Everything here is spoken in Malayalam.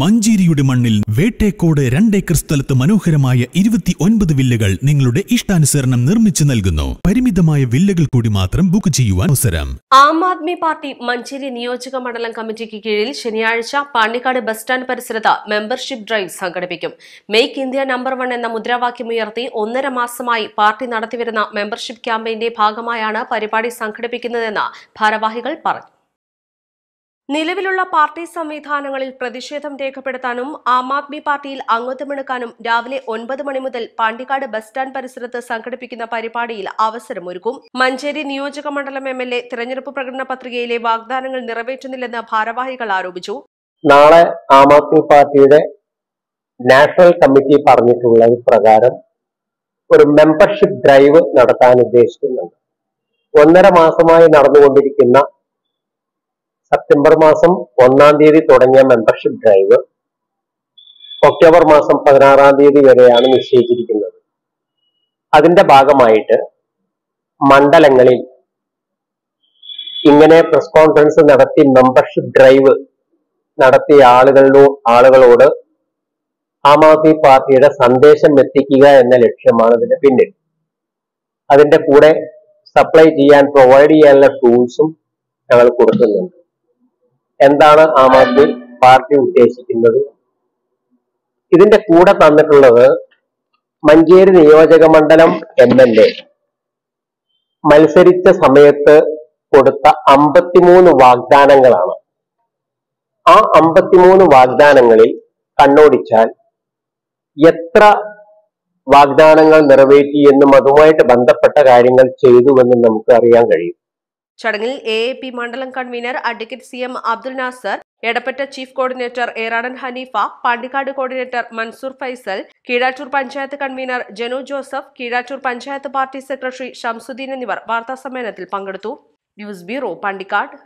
മഞ്ചേരിയുടെ മണ്ണിൽ വേട്ടേക്കോട് രണ്ടേക്കർ സ്ഥലത്ത് മനോഹരമായ ഇരുപത്തി ഒൻപത് വില്ലകൾ നിങ്ങളുടെ ഇഷ്ടാനുസരണം നിർമ്മിച്ചു നൽകുന്നു. പരിമിതമായ വില്ലകൾ കൂടി മാത്രം ബുക്ക് ചെയ്യുവാൻ അവസരം. ആം ആദ്മി പാർട്ടി മഞ്ചേരി നിയോജക മണ്ഡലം കമ്മിറ്റിക്ക് കീഴിൽ ശനിയാഴ്ച പാണ്ടിക്കാട് ബസ് സ്റ്റാൻഡ് പരിസരത്ത് മെമ്പർഷിപ്പ് ഡ്രൈവ് സംഘടിപ്പിക്കും. മേക്ക് ഇന്ത്യ നമ്പർ വൺ എന്ന മുദ്രാവാക്യം ഉയർത്തി ഒന്നര മാസമായി പാർട്ടി നടത്തിവരുന്ന മെമ്പർഷിപ്പ് ക്യാമ്പയിന്റെ ഭാഗമായാണ് പരിപാടി സംഘടിപ്പിക്കുന്നതെന്ന് ഭാരവാഹികൾ പറഞ്ഞു. നിലവിലുള്ള പാർട്ടി സംവിധാനങ്ങളിൽ പ്രതിഷേധം രേഖപ്പെടുത്താനും ആം ആദ്മി പാർട്ടിയിൽ അംഗത്വമെടുക്കാനും രാവിലെ ഒൻപത് മണി മുതൽ പാണ്ടിക്കാട് ബസ് സ്റ്റാൻഡ് പരിസരത്ത് സംഘടിപ്പിക്കുന്ന പരിപാടിയിൽ അവസരമൊരുക്കും. മഞ്ചേരി നിയോജക മണ്ഡലം എം എൽ എ തിരഞ്ഞെടുപ്പ് പ്രകടന പത്രികയിലെ വാഗ്ദാനങ്ങൾ നിറവേറ്റുന്നില്ലെന്ന് ഭാരവാഹികൾ ആരോപിച്ചു. നാളെ ആം ആദ്മി പാർട്ടിയുടെ നാഷണൽ കമ്മിറ്റി പറഞ്ഞിട്ടുള്ളത് പ്രകാരം ഒരു മെമ്പർഷിപ്പ് ഡ്രൈവ് നടത്താൻ ഉദ്ദേശിക്കുന്നുണ്ട്. ഒന്നര മാസമായി നടന്നുകൊണ്ടിരിക്കുന്ന സെപ്റ്റംബർ മാസം ഒന്നാം തീയതി തുടങ്ങിയ മെമ്പർഷിപ്പ് ഡ്രൈവ് ഒക്ടോബർ മാസം പതിനാറാം തീയതി വരെയാണ് നിശ്ചയിച്ചിരിക്കുന്നത്. അതിന്റെ ഭാഗമായിട്ട് മണ്ഡലങ്ങളിൽ ഇങ്ങനെ പ്രസ് കോൺഫറൻസ് നടത്തി മെമ്പർഷിപ്പ് ഡ്രൈവ് നടത്തിയ ആളുകളിലോ ആളുകളോട് ആം ആദ്മി പാർട്ടിയുടെ സന്ദേശം എത്തിക്കുക എന്ന ലക്ഷ്യമാണ് ഇതിന്റെ പിന്നിൽ. അതിന്റെ കൂടെ സപ്ലൈ ചെയ്യാൻ പ്രൊവൈഡ് ചെയ്യാനുള്ള ടൂൾസും ഞങ്ങൾ കൊടുക്കുന്നുണ്ട്. എന്താണ് ആം ആദ്മി പാർട്ടി ഉദ്ദേശിക്കുന്നത്? ഇതിന്റെ കൂടെ തന്നിട്ടുള്ളത് മഞ്ചേരി നിയോജക മണ്ഡലം എം എൽ എ. മത്സരിച്ച സമയത്ത് കൊടുത്ത അമ്പത്തിമൂന്ന് വാഗ്ദാനങ്ങളാണ്. ആ അമ്പത്തിമൂന്ന് വാഗ്ദാനങ്ങളിൽ കണ്ണോടിച്ചാൽ എത്ര വാഗ്ദാനങ്ങൾ നിറവേറ്റിയെന്നും അതുമായിട്ട് ബന്ധപ്പെട്ട കാര്യങ്ങൾ ചെയ്തുവെന്നും നമുക്ക് അറിയാൻ കഴിയും. ചടങ്ങിൽ എ എ പി മണ്ഡലം convener advocate C M Abdul Nasser Edappatta chief coordinator Eradan Haneefa Pandikkad coordinator Mansoor Faisal Keezhattur panchayat convener Janu Joseph Keezhattur panchayat party secretary Shamsuddin എന്നിവർ വാർത്താസമ്മേളനത്തിൽ പങ്കെടുത്തു. News bureau Pandikkad.